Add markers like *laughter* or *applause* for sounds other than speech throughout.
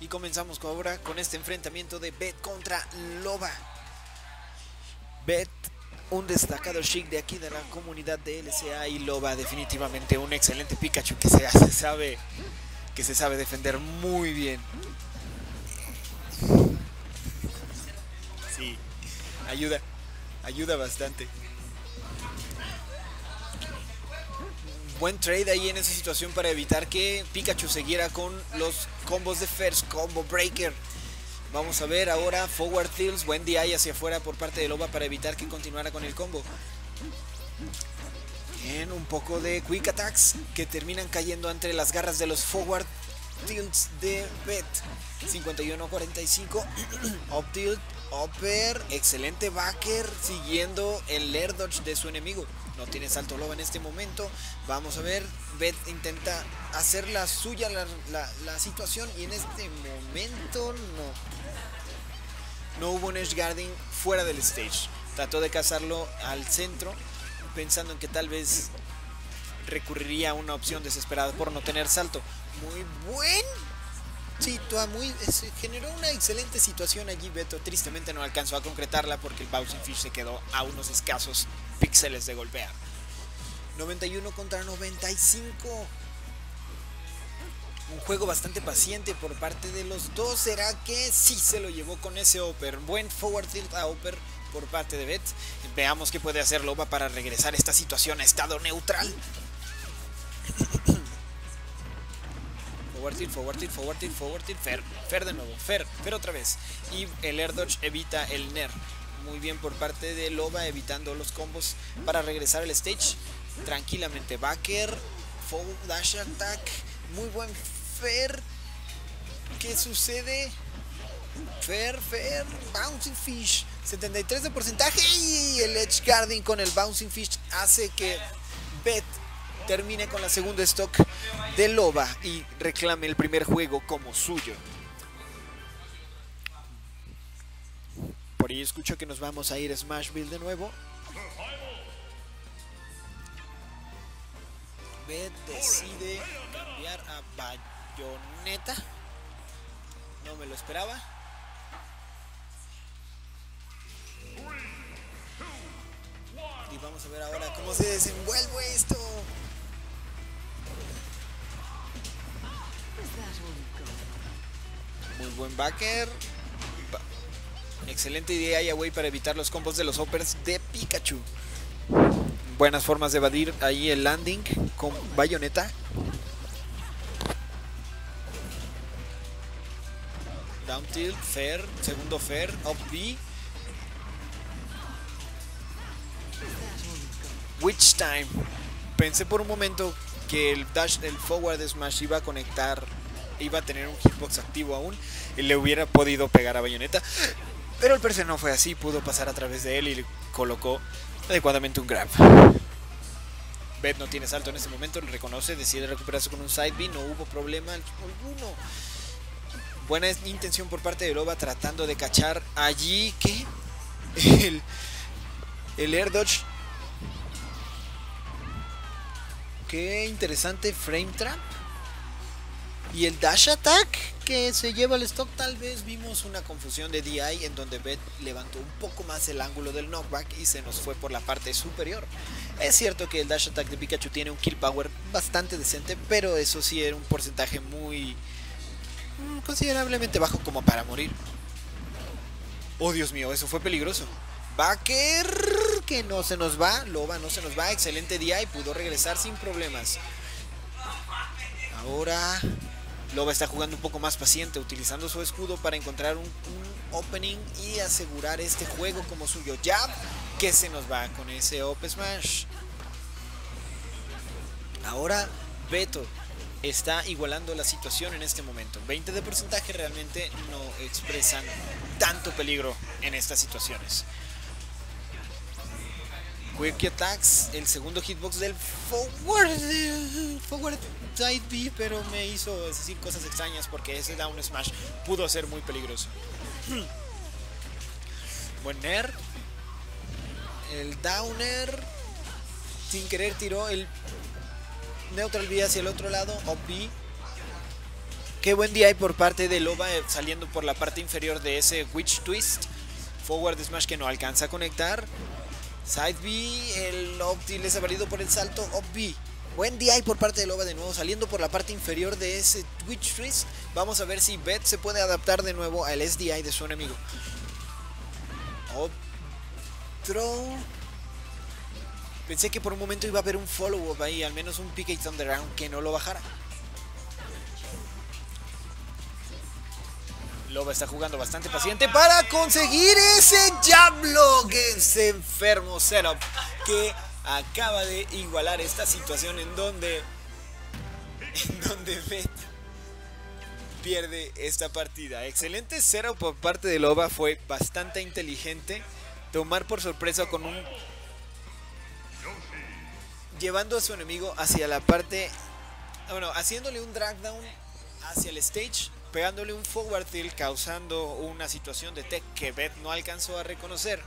Y comenzamos ahora con este enfrentamiento de Bet contra Loba. Bet, un destacado chic de aquí de la comunidad de LCA y Loba definitivamente un excelente Pikachu que se, *laughs* sabe que se sabe defender muy bien. Sí, ayuda, ayuda bastante. Buen trade ahí en esa situación para evitar que Pikachu siguiera con los combos de First Combo Breaker. Vamos a ver ahora Forward Tills, buen DI hacia afuera por parte de Loba para evitar que continuara con el combo. Un poco de Quick Attacks que terminan cayendo entre las garras de los Forward Tilts de Bet. 51-45. *clears throat* Up Tilt, Upper, excelente backer siguiendo el air dodge de su enemigo. No tiene salto loba en este momento. Vamos a ver. Bet intenta hacer la suya la, la, la situación y en este momento no. No hubo un edge guarding fuera del stage. Trató de cazarlo al centro pensando en que tal vez recurriría a una opción desesperada por no tener salto. Muy buen situa muy se generó una excelente situación allí Beto. Tristemente no alcanzó a concretarla porque el Bouncing Fish se quedó a unos escasos píxeles de golpear. 91 contra 95 un juego bastante paciente por parte de los dos. Será que sí se lo llevó con ese Oper buen forward tilt a Oper por parte de Bet. Veamos qué puede hacer Loba para regresar esta situación a estado neutral *laughs* forward tilt, forward tilt, forward tilt, forward tilt, Fer, Fer de nuevo, Fer, Fer otra vez. Y el air dodge evita el Ner. Muy bien por parte de Loba, evitando los combos para regresar al stage. Tranquilamente, Backer, forward dash attack, muy buen Fer. ¿Qué sucede? Fer, Fer, Bouncing Fish, 73 de porcentaje y el Edge Guarding con el Bouncing Fish hace que Bet termine con la segunda stock de Loba y reclame el primer juego como suyo. Por ahí escucho que nos vamos a ir a Smashville de nuevo. Bet decide cambiar a Bayonetta. No me lo esperaba. Y vamos a ver ahora cómo se desenvuelve esto. Muy buen backer. Excelente idea y para evitar los combos de los hoppers de Pikachu. Buenas formas de evadir ahí el landing con bayoneta. Down tilt, fair, segundo fair, up B. Witch time. Pensé por un momento que el dash, el forward smash iba a conectar iba a tener un hitbox activo aún y le hubiera podido pegar a Bayonetta. Pero el perse no fue así, pudo pasar a través de él y le colocó adecuadamente un grab. Bet no tiene salto en ese momento, lo reconoce, decide recuperarse con un side B, no hubo problema alguno. Buena intención por parte de Loba tratando de cachar allí que el, el air dodge. Qué interesante frame trap. Y el dash attack que se lleva el stock, tal vez vimos una confusión de DI en donde Bet levantó un poco más el ángulo del knockback y se nos fue por la parte superior. Es cierto que el dash attack de Pikachu tiene un kill power bastante decente, pero eso sí era un porcentaje muy considerablemente bajo como para morir. Oh Dios mío, eso fue peligroso. Backer que no se nos va, Loba no se nos va, excelente DI, pudo regresar sin problemas. Ahora Loba está jugando un poco más paciente, utilizando su escudo para encontrar un, opening y asegurar este juego como suyo. Jab, que se nos va con ese Up Smash. Ahora Beto está igualando la situación en este momento. 20 de porcentaje realmente no expresan tanto peligro en estas situaciones. Quick Attacks, el segundo hitbox del forward, forward side B, pero me hizo decir cosas extrañas porque ese down smash pudo ser muy peligroso. Buen Nair. El downer sin querer tiró el neutral B hacia el otro lado, up B. Qué buen día hay por parte de Loba eh, saliendo por la parte inferior de ese Witch Twist. Forward Smash que no alcanza a conectar. Side B, el Optil es valido por el salto. Up B. Buen hay por parte de Loba de nuevo saliendo por la parte inferior de ese Twitch Twist. Vamos a ver si Beth se puede adaptar de nuevo al SDI de su enemigo. Throw. Pensé que por un momento iba a haber un follow-up ahí, al menos un PK Thunder que no lo bajara. Loba está jugando bastante paciente para conseguir ese jab ese enfermo setup que acaba de igualar esta situación en donde en donde pierde esta partida. Excelente setup por parte de Loba, fue bastante inteligente tomar por sorpresa con un llevando a su enemigo hacia la parte bueno, haciéndole un drag down hacia el stage pegándole un forward tilt causando una situación de tech que Beth no alcanzó a reconocer.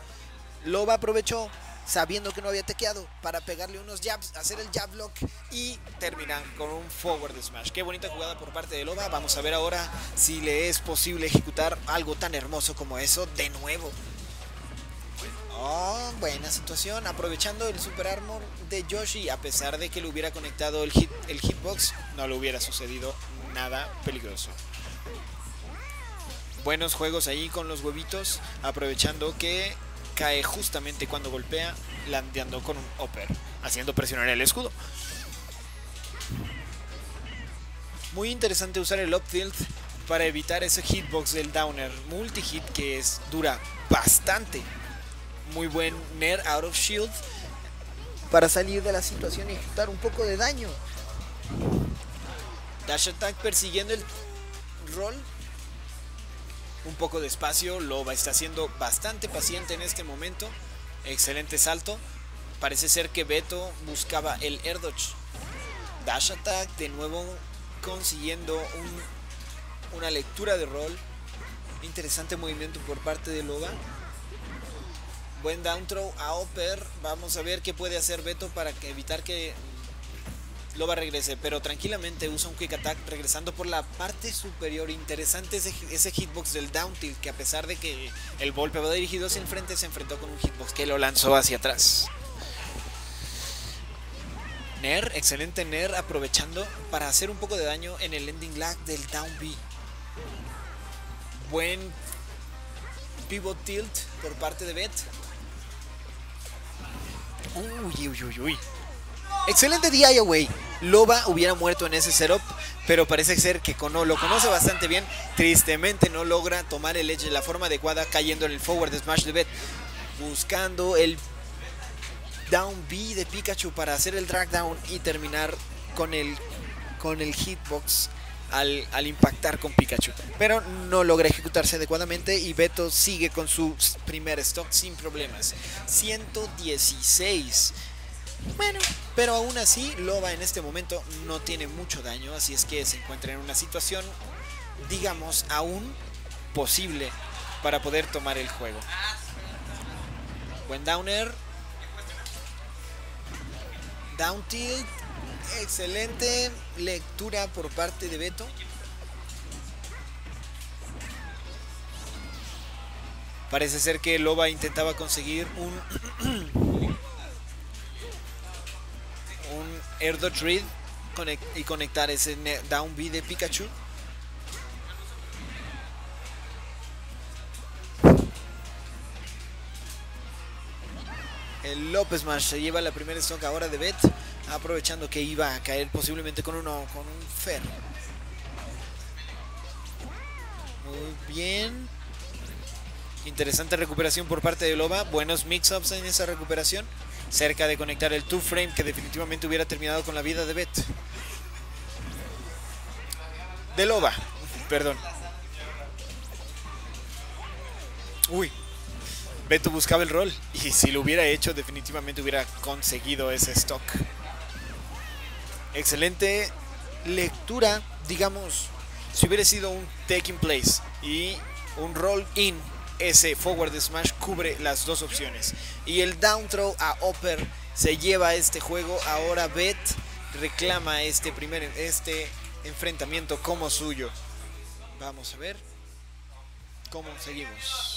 Loba aprovechó sabiendo que no había tequeado para pegarle unos jabs, hacer el jab lock y terminar con un forward smash. Qué bonita jugada por parte de Loba. Vamos a ver ahora si le es posible ejecutar algo tan hermoso como eso de nuevo. Oh, buena situación, aprovechando el super armor de Yoshi, a pesar de que le hubiera conectado el, hit, el hitbox, no le hubiera sucedido nada peligroso buenos juegos ahí con los huevitos, aprovechando que cae justamente cuando golpea, landeando con un upper, haciendo presionar el escudo. Muy interesante usar el up tilt para evitar ese hitbox del downer multi-hit que es, dura bastante. Muy buen Nair out of shield para salir de la situación y ejecutar un poco de daño. Dash attack persiguiendo el roll un poco de espacio. Loba está siendo bastante paciente en este momento. Excelente salto. Parece ser que Beto buscaba el air. Dash attack de nuevo consiguiendo una lectura de rol. Interesante movimiento por parte de Loba. Buen down throw a Oper. Vamos a ver qué puede hacer Beto para evitar que Loba regrese, pero tranquilamente usa un quick attack regresando por la parte superior. Interesante ese, ese hitbox del down tilt, que a pesar de que el golpe va dirigido hacia el frente, se enfrentó con un hitbox que lo lanzó hacia atrás. Ner, excelente Ner, aprovechando para hacer un poco de daño en el ending lag del down B. Buen pivot tilt por parte de Bet. Uy, uy, uy, uy. Excelente DIY. Loba hubiera muerto en ese setup, pero parece ser que lo conoce bastante bien. Tristemente no logra tomar el edge de la forma adecuada, cayendo en el forward smash de Bet, buscando el down B de Pikachu para hacer el drag down y terminar con el, con el hitbox al, al, impactar con Pikachu. Pero no logra ejecutarse adecuadamente y Beto sigue con su primer stock sin problemas. 116. Bueno, pero aún así Loba en este momento no tiene mucho daño, así es que se encuentra en una situación, digamos, aún posible para poder tomar el juego. Buen downer. Down tilt. Excelente lectura por parte de Beto. Parece ser que Loba intentaba conseguir un *clears throat* Air y conectar ese Down B de Pikachu. El López Smash se lleva la primera stock ahora de Bet, aprovechando que iba a caer posiblemente con con un Fer. Muy bien. Interesante recuperación por parte de Loba. Buenos mix-ups en esa recuperación cerca de conectar el two frame que definitivamente hubiera terminado con la vida de Bet. De Loba, perdón. Uy, Beto buscaba el rol y si lo hubiera hecho definitivamente hubiera conseguido ese stock. Excelente lectura, digamos, si hubiera sido un take in place y un roll in ese forward smash cubre las dos opciones. Y el down throw a Upper se lleva este juego. Ahora Bet reclama este primer este enfrentamiento como suyo. Vamos a ver cómo seguimos.